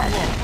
problem.